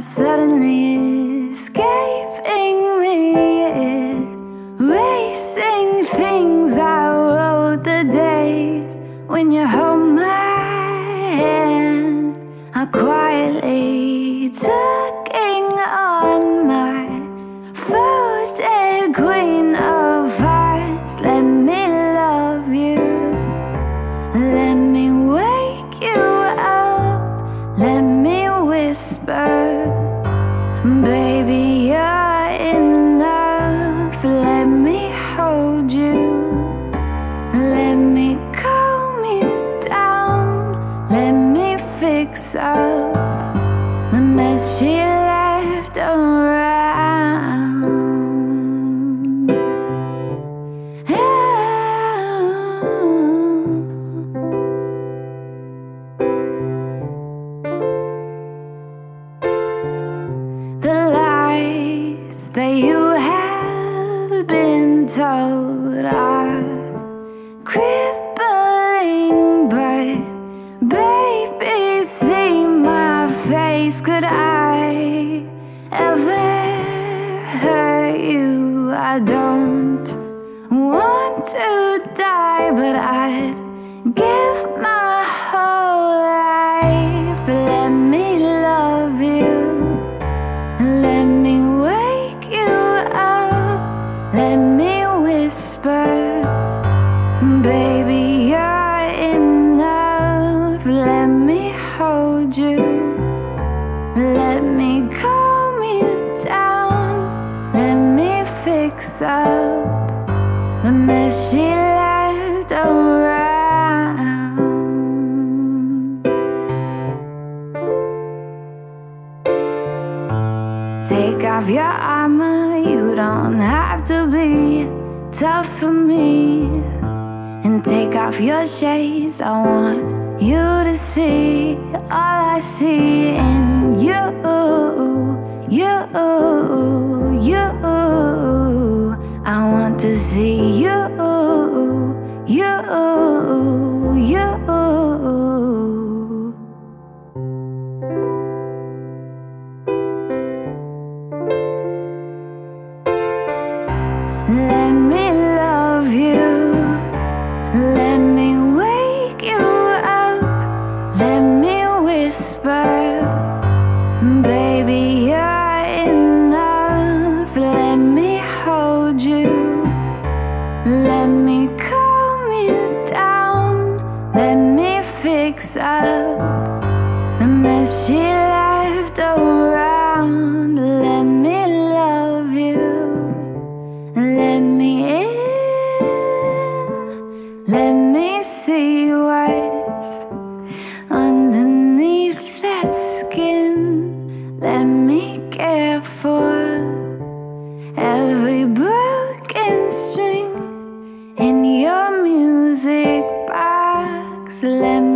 suddenly escaping me. Racing things I wrote the days when you hold my hand. I quietly tugging on my folded queen of hearts. Let me love you. Let me wake fix up the mess she left around. The lies that I ever hurt you? I don't want to die, but I'd give my whole life. Let me love you. Let me wake you up. Let me whisper, baby, you're enough. Let fix up the mess she left around. Take off your armor, you don't have to be tough for me. And take off your shades, I want you to see all I see in you. You, music